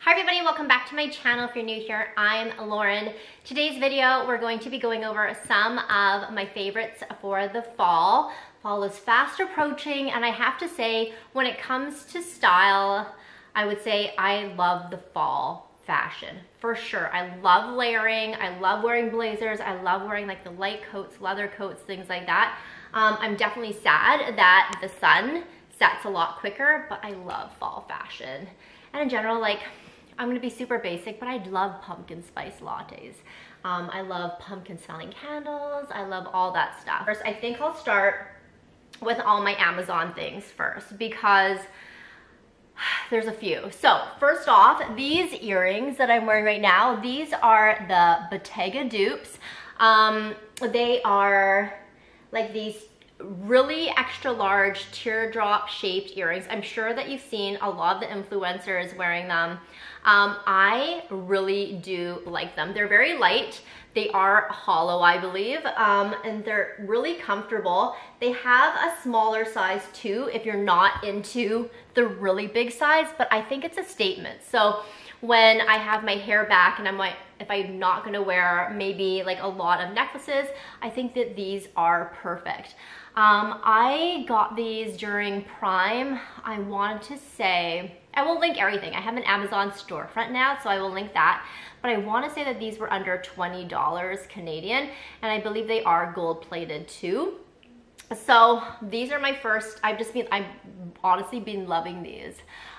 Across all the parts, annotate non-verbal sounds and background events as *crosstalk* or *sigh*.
Hi everybody, welcome back to my channel. If you're new here, I'm Lauren. Today's video, we're going to be going over some of my favorites for the fall. Fall is fast approaching and I have to say, when it comes to style, I would say I love the fall fashion for sure. I love layering, I love wearing blazers, I love wearing like the light coats, leather coats, things like that. Um, I'm definitely sad that the sun sets a lot quicker, but I love fall fashion. And in general, like I'm gonna be super basic, but I love pumpkin spice lattes. Um, I love pumpkin smelling candles. I love all that stuff. First, I think I'll start with all my Amazon things first because *sighs* there's a few. So first off, these earrings that I'm wearing right now, these are the Bottega dupes. Um, they are like these really extra large teardrop shaped earrings. I'm sure that you've seen a lot of the influencers wearing them. Um, I really do like them. They're very light. They are hollow, I believe, um, and they're really comfortable. They have a smaller size too if you're not into the really big size, but I think it's a statement. So when I have my hair back and I'm like, if I'm not gonna wear maybe like a lot of necklaces, I think that these are perfect. Um, I got these during Prime. I wanted to say, I will link everything. I have an Amazon storefront now, so I will link that. But I want to say that these were under $20 Canadian, and I believe they are gold plated too. So these are my first, I've just been, I've honestly been loving these.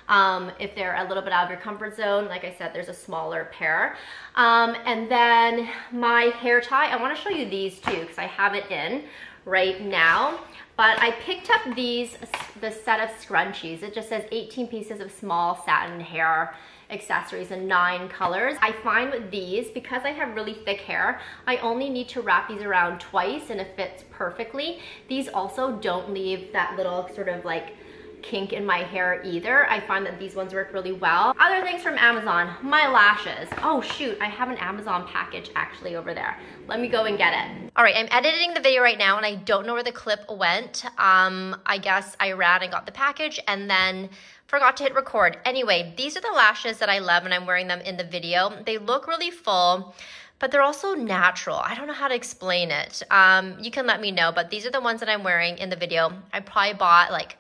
Um, if they're a little bit out of your comfort zone, like I said, there's a smaller pair. Um, and then my hair tie, I wanna show you these too, because I have it in right now. But I picked up these, the set of scrunchies. It just says 18 pieces of small satin hair accessories in nine colors. I find with these, because I have really thick hair, I only need to wrap these around twice and it fits perfectly. These also don't leave that little sort of like kink in my hair either. I find that these ones work really well. Other things from Amazon, my lashes. Oh shoot, I have an Amazon package actually over there. Let me go and get it. All right, I'm editing the video right now and I don't know where the clip went. Um, I guess I ran and got the package and then forgot to hit record. Anyway, these are the lashes that I love and I'm wearing them in the video. They look really full but they're also natural. I don't know how to explain it. Um, you can let me know, but these are the ones that I'm wearing in the video. I probably bought like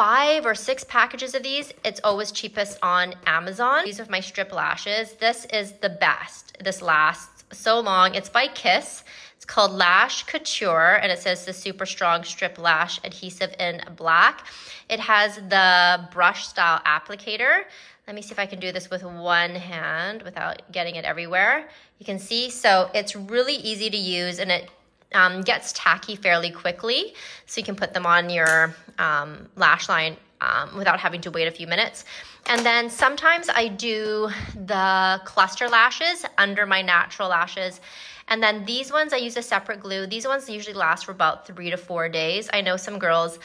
five or six packages of these. It's always cheapest on Amazon. These are my strip lashes. This is the best. This lasts so long. It's by Kiss. It's called Lash Couture and it says the super strong strip lash adhesive in black. It has the brush style applicator. Let me see if I can do this with one hand without getting it everywhere. You can see, so it's really easy to use and it um, gets tacky fairly quickly. So you can put them on your um, lash line um, without having to wait a few minutes. And then sometimes I do the cluster lashes under my natural lashes. And then these ones, I use a separate glue. These ones usually last for about three to four days. I know some girls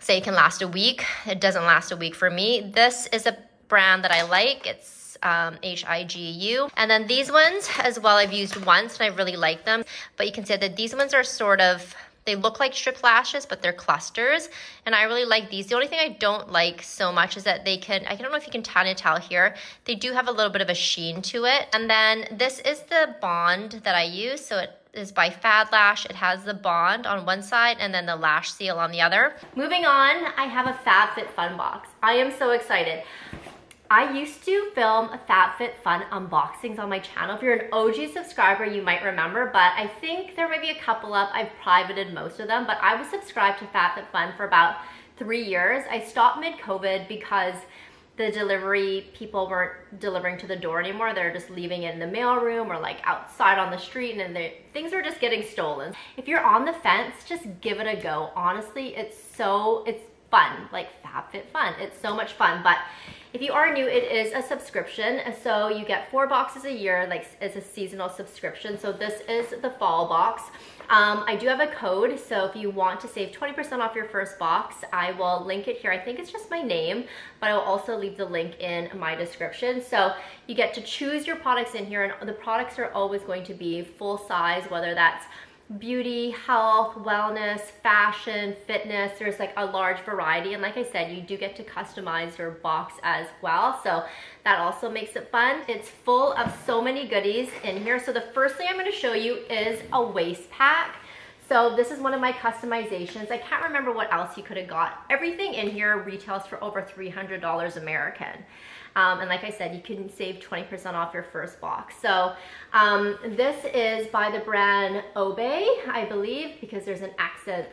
say it can last a week. It doesn't last a week for me. This is a brand that I like. It's um, H-I-G-U. And then these ones as well, I've used once and I really like them. But you can see that these ones are sort of they look like strip lashes, but they're clusters. And I really like these. The only thing I don't like so much is that they can, I don't know if you can kind of tell here, they do have a little bit of a sheen to it. And then this is the bond that I use. So it is by Fad Lash. It has the bond on one side and then the lash seal on the other. Moving on, I have a FabFitFun box. I am so excited. I used to film FabFitFun unboxings on my channel. If you're an OG subscriber, you might remember, but I think there might be a couple up. I've privated most of them, but I was subscribed to FabFitFun for about three years. I stopped mid-COVID because the delivery people weren't delivering to the door anymore. They're just leaving it in the mailroom or like outside on the street and then things are just getting stolen. If you're on the fence, just give it a go. Honestly, it's so, it's fun, like FabFitFun. It's so much fun, but if you are new, it is a subscription. So you get four boxes a year, like it's a seasonal subscription. So this is the fall box. Um, I do have a code, so if you want to save 20% off your first box, I will link it here. I think it's just my name, but I will also leave the link in my description. So you get to choose your products in here, and the products are always going to be full size, whether that's beauty, health, wellness, fashion, fitness. There's like a large variety. And like I said, you do get to customize your box as well. So that also makes it fun. It's full of so many goodies in here. So the first thing I'm gonna show you is a waist pack. So this is one of my customizations. I can't remember what else you could have got. Everything in here retails for over $300 American. Um, and like I said, you can save 20% off your first box. So um, this is by the brand Obé, I believe, because there's an accent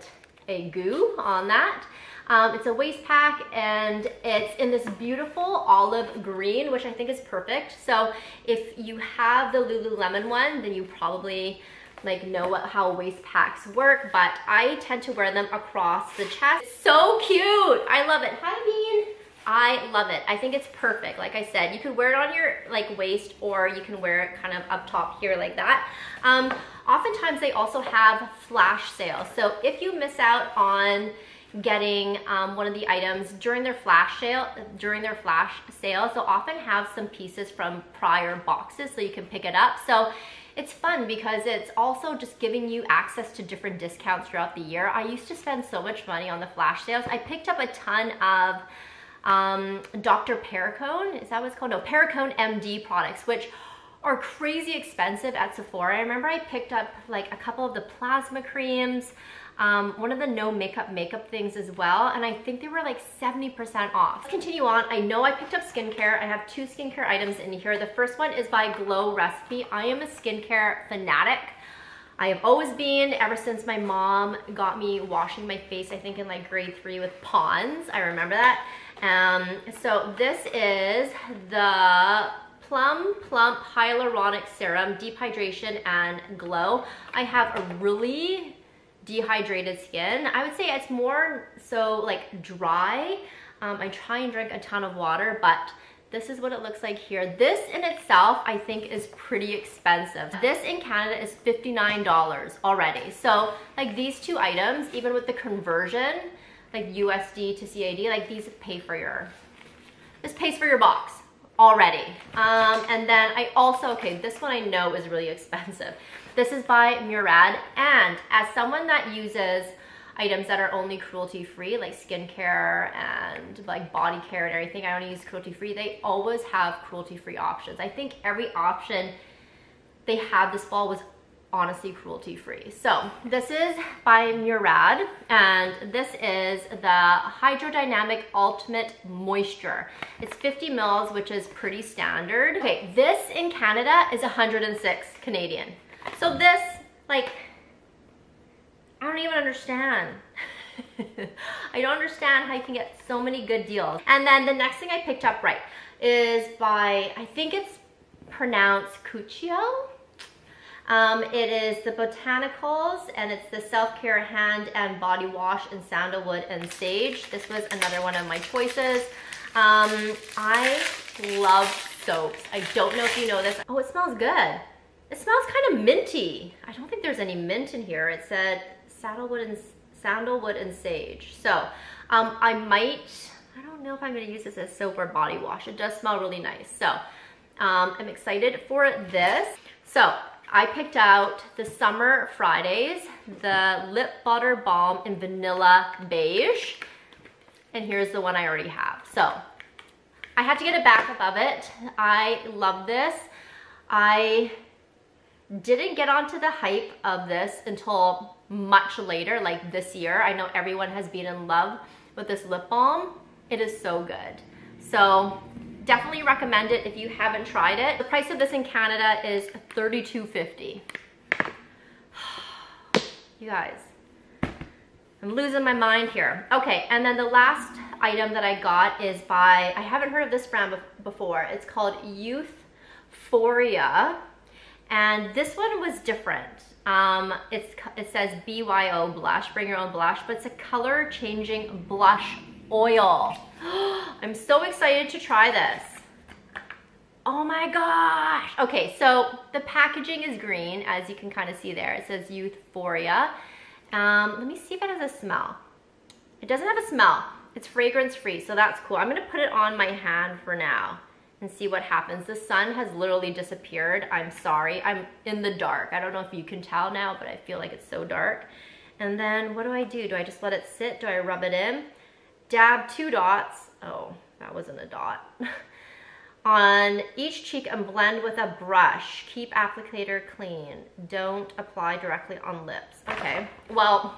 aigu on that. Um, it's a waist pack and it's in this beautiful olive green, which I think is perfect. So if you have the Lululemon one, then you probably like know what, how waist packs work, but I tend to wear them across the chest. So cute. I love it. Hi, Bean. I love it. I think it's perfect. Like I said, you could wear it on your like waist or you can wear it kind of up top here like that. Um, oftentimes they also have flash sales. So if you miss out on getting um, one of the items during their flash sale, during their flash sales, they'll often have some pieces from prior boxes so you can pick it up. So it's fun because it's also just giving you access to different discounts throughout the year. I used to spend so much money on the flash sales. I picked up a ton of um, Dr. Perricone, is that what it's called? No, Perricone MD products, which are crazy expensive at Sephora. I remember I picked up like a couple of the plasma creams, um, one of the no makeup makeup things as well, and I think they were like 70% off. Let's continue on. I know I picked up skincare. I have two skincare items in here. The first one is by Glow Recipe. I am a skincare fanatic. I have always been, ever since my mom got me washing my face, I think in like grade three with Pond's. I remember that. Um, so this is the Plum Plump Hyaluronic Serum, Deep Hydration and Glow. I have a really dehydrated skin. I would say it's more so like dry. Um, I try and drink a ton of water, but this is what it looks like here. This in itself, I think is pretty expensive. This in Canada is $59 already. So like these two items, even with the conversion, like USD to CAD, like these pay for your, this pays for your box already. Um, and then I also, okay, this one I know is really *laughs* expensive. This is by Murad. And as someone that uses items that are only cruelty free, like skincare and like body care and everything, I only use cruelty free, they always have cruelty free options. I think every option they have this fall was honestly cruelty free. So this is by Murad and this is the Hydrodynamic Ultimate Moisture. It's 50 mils, which is pretty standard. Okay, this in Canada is 106 Canadian. So this, like, I don't even understand. *laughs* I don't understand how you can get so many good deals. And then the next thing I picked up right is by, I think it's pronounced Cuccio. Um, it is the Botanicals and it's the Self-Care Hand and Body Wash in Sandalwood and Sage. This was another one of my choices. Um, I love soaps. I don't know if you know this. Oh, it smells good. It smells kind of minty. I don't think there's any mint in here. It said sandalwood and sandalwood and sage. So um, I might, I don't know if I'm gonna use this as soap or body wash. It does smell really nice. So um, I'm excited for this. So I picked out the Summer Fridays, the Lip Butter Balm in Vanilla Beige. And here's the one I already have. So I had to get a backup of it. I love this. I didn't get onto the hype of this until much later, like this year. I know everyone has been in love with this lip balm. It is so good. So definitely recommend it if you haven't tried it. The price of this in Canada is $32.50. *sighs* You guys, I'm losing my mind here. Okay, and then the last item that I got is by, I haven't heard of this brand before. It's called Youthforia. And this one was different. Um, it's, it says BYO blush, bring your own blush, but it's a color changing blush oil. *gasps* I'm so excited to try this. Oh my gosh. Okay, so the packaging is green, as you can kind of see there. It says Youthforia. Um, let me see if it has a smell. It doesn't have a smell. It's fragrance free, so that's cool. I'm gonna put it on my hand for now and see what happens. The sun has literally disappeared. I'm sorry. I'm in the dark. I don't know if you can tell now, but I feel like it's so dark. And then what do I do? Do I just let it sit? Do I rub it in? Dab two dots. Oh, that wasn't a dot. *laughs* on each cheek and blend with a brush. Keep applicator clean. Don't apply directly on lips. Okay, well,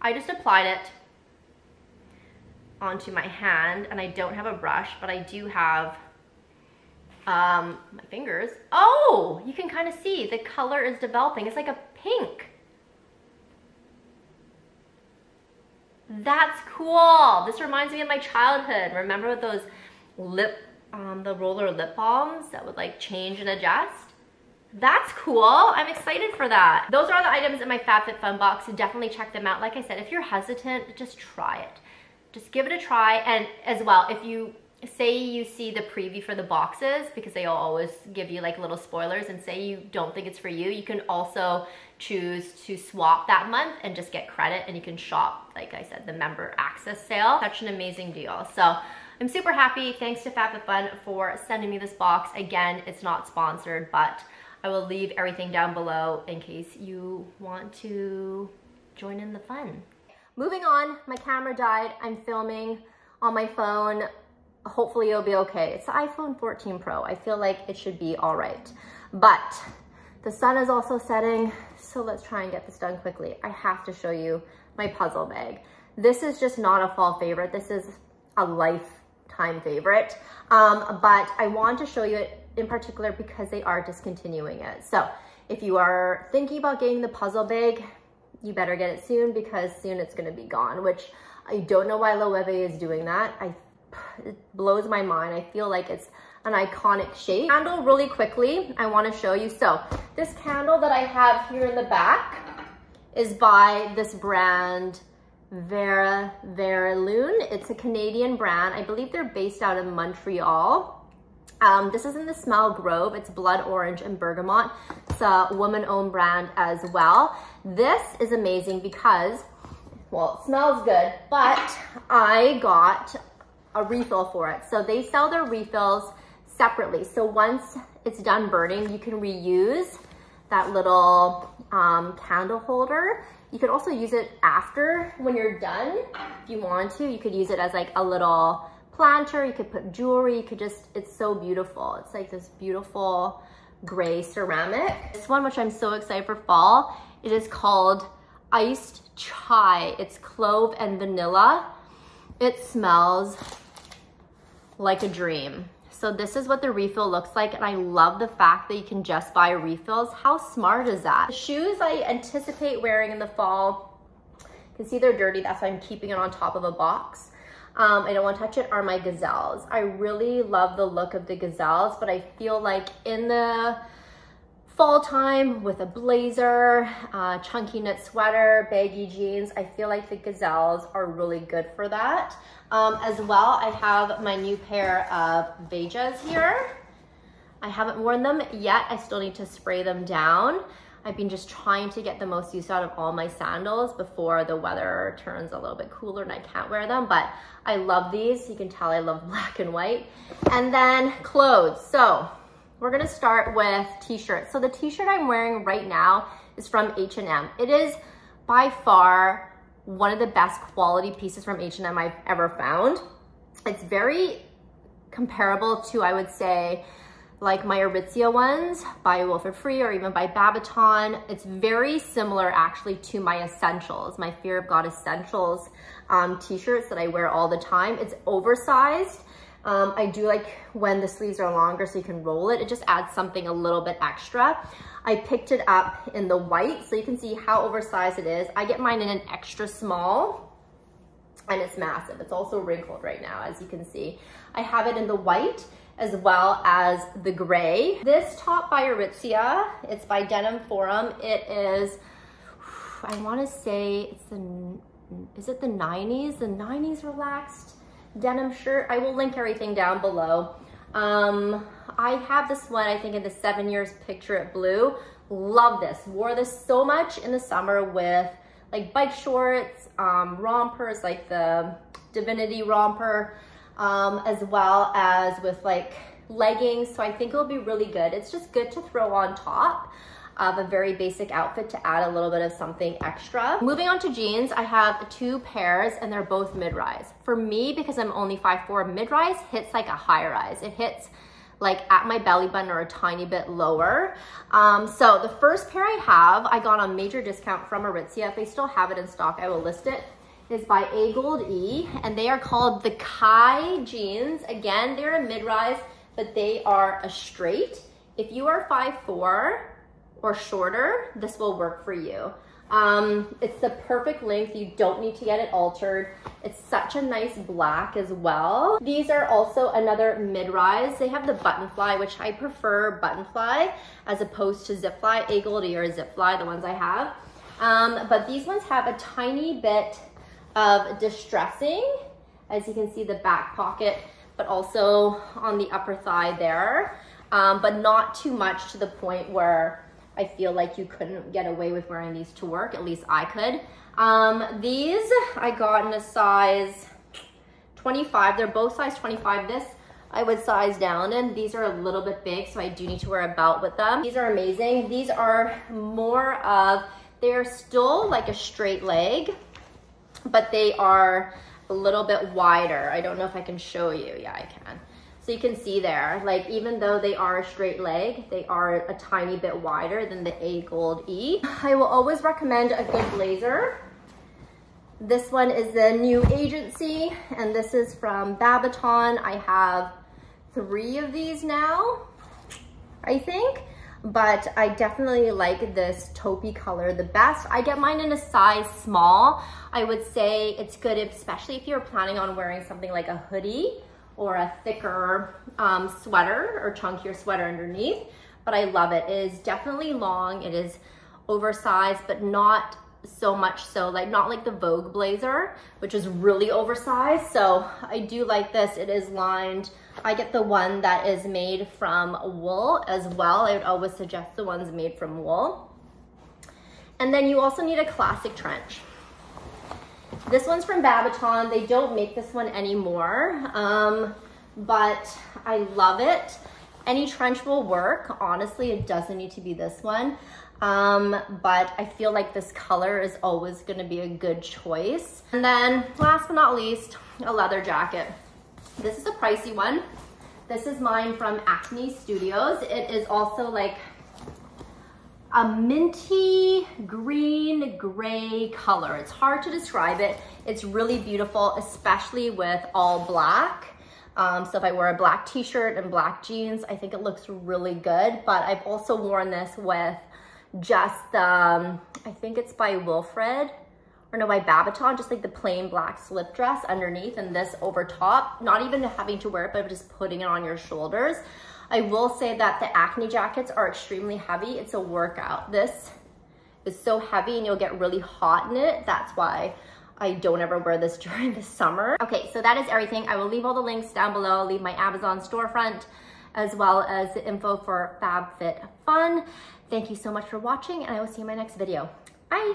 I just applied it onto my hand and I don't have a brush, but I do have um, my fingers. Oh, you can kind of see the color is developing. It's like a pink. That's cool. This reminds me of my childhood. Remember those lip, um, the roller lip balms that would like change and adjust? That's cool. I'm excited for that. Those are the items in my FabFitFun box. Definitely check them out. Like I said, if you're hesitant, just try it. Just give it a try. And as well, if you say you see the preview for the boxes because they always give you like little spoilers and say you don't think it's for you you can also choose to swap that month and just get credit and you can shop like i said the member access sale. Such an amazing deal. So i'm super happy. Thanks to FabFitFun for sending me this box. Again it's not sponsored but i will leave everything down below in case you want to join in the fun. Moving on my camera died. I'm filming on my phone. Hopefully it'll be okay. It's the iPhone 14 Pro. I feel like it should be all right. But the sun is also setting, so let's try and get this done quickly. I have to show you my puzzle bag. This is just not a fall favorite. This is a lifetime favorite. Um, but I want to show you it in particular because they are discontinuing it. So if you are thinking about getting the puzzle bag, you better get it soon because soon it's gonna be gone, which I don't know why Loewe is doing that. I it blows my mind. I feel like it's an iconic shape. Candle really quickly, I wanna show you. So this candle that I have here in the back is by this brand Vera Verre Lune. It's a Canadian brand. I believe they're based out of Montreal. Um, this is in the Smell Grove. It's blood orange and bergamot. It's a woman-owned brand as well. This is amazing because, well, it smells good, but I got a refill for it. So they sell their refills separately. So once it's done burning, you can reuse that little um, candle holder. You could also use it after when you're done. If you want to, you could use it as like a little planter. You could put jewelry. You could just, it's so beautiful. It's like this beautiful gray ceramic. This one, which I'm so excited for fall, it is called Iced Chai. It's clove and vanilla. It smells like a dream. So this is what the refill looks like. And I love the fact that you can just buy refills. How smart is that? The shoes I anticipate wearing in the fall, you can see they're dirty. That's why I'm keeping it on top of a box. Um, I don't want to touch it, are my gazelles. I really love the look of the gazelles, but I feel like in the fall time with a blazer, uh, chunky knit sweater, baggy jeans. I feel like the gazelles are really good for that. Um, as well, I have my new pair of Vejas here. I haven't worn them yet. I still need to spray them down. I've been just trying to get the most use out of all my sandals before the weather turns a little bit cooler and I can't wear them, but I love these. You can tell I love *laughs* black and white. And then clothes. So we're gonna start with t-shirts. So the t-shirt I'm wearing right now is from H&M. It is by far one of the best quality pieces from H&M I've ever found. It's very comparable to, I would say, like my Aritzia ones by Wilfred Free or even by Babaton. It's very similar actually to my Essentials, my Fear of God Essentials um, t-shirts that I wear all the time. It's oversized um, I do like when the sleeves are longer so you can roll it. It just adds something a little bit extra. I picked it up in the white so you can see how oversized it is. I get mine in an extra small and it's massive. It's also wrinkled right now as you can see. I have it in the white as well as the gray. This top by Aritzia, it's by Denim Forum. It is, I wanna say it's the, is it the 90s? The 90s relaxed denim shirt. I will link everything down below. Um, I have this one, I think in the seven years picture it blue. Love this, wore this so much in the summer with like bike shorts, um, rompers, like the Divinity romper, um, as well as with like leggings, so I think it'll be really good. It's just good to throw on top of a very basic outfit to add a little bit of something extra. Moving on to jeans, I have two pairs and they're both mid-rise. For me, because I'm only 5'4", mid-rise hits like a high rise. It hits like at my belly button or a tiny bit lower. Um, so the first pair I have, I got on major discount from Aritzia. If they still have it in stock, I will list it. Is by A Gold E, and they are called the Kye jeans. Again, they're a mid-rise, but they are a straight. If you are 5'4", or shorter, this will work for you. Um, it's the perfect length. You don't need to get it altered. It's such a nice black as well. These are also another mid-rise. They have the button fly, which I prefer button fly as opposed to zip fly, A or zip fly, the ones I have. Um, but these ones have a tiny bit of distressing, as you can see the back pocket, but also on the upper thigh there, um, but not too much to the point where I feel like you couldn't get away with wearing these to work. At least I could. Um, these I got in a size 25. They're both size 25. This I would size down and These are a little bit big, so I do need to wear a belt with them. These are amazing. These are more of, they're still like a straight leg, but they are a little bit wider. I don't know if I can show you. Yeah, I can. So you can see there, like even though they are a straight leg, they are a tiny bit wider than the A Gold E. I will always recommend a good blazer. This one is the new agency, and this is from Babaton. I have three of these now, I think but I definitely like this taupey color the best. I get mine in a size small. I would say it's good, especially if you're planning on wearing something like a hoodie or a thicker um, sweater or chunkier sweater underneath, but I love it. It is definitely long. It is oversized, but not so much so, like not like the Vogue blazer, which is really oversized. So I do like this. It is lined. I get the one that is made from wool as well. I would always suggest the ones made from wool. And then you also need a classic trench. This one's from Babaton. They don't make this one anymore, um, but I love it. Any trench will work. Honestly, it doesn't need to be this one. Um, but I feel like this color is always gonna be a good choice. And then last but not least, a leather jacket. This is a pricey one. This is mine from Acne Studios. It is also like a minty green gray color. It's hard to describe it. It's really beautiful, especially with all black. Um, so if I wear a black t-shirt and black jeans, I think it looks really good. But I've also worn this with just, um, I think it's by Wilfred, or no, by Babaton, just like the plain black slip dress underneath and this over top, not even having to wear it, but just putting it on your shoulders. I will say that the acne jackets are extremely heavy. It's a workout. This is so heavy and you'll get really hot in it. That's why I don't ever wear this *laughs* during the summer. Okay, so that is everything. I will leave all the links down below. I'll leave my Amazon storefront as well as the info for FabFitFun. Thank you so much for watching and I will see you in my next video. Bye.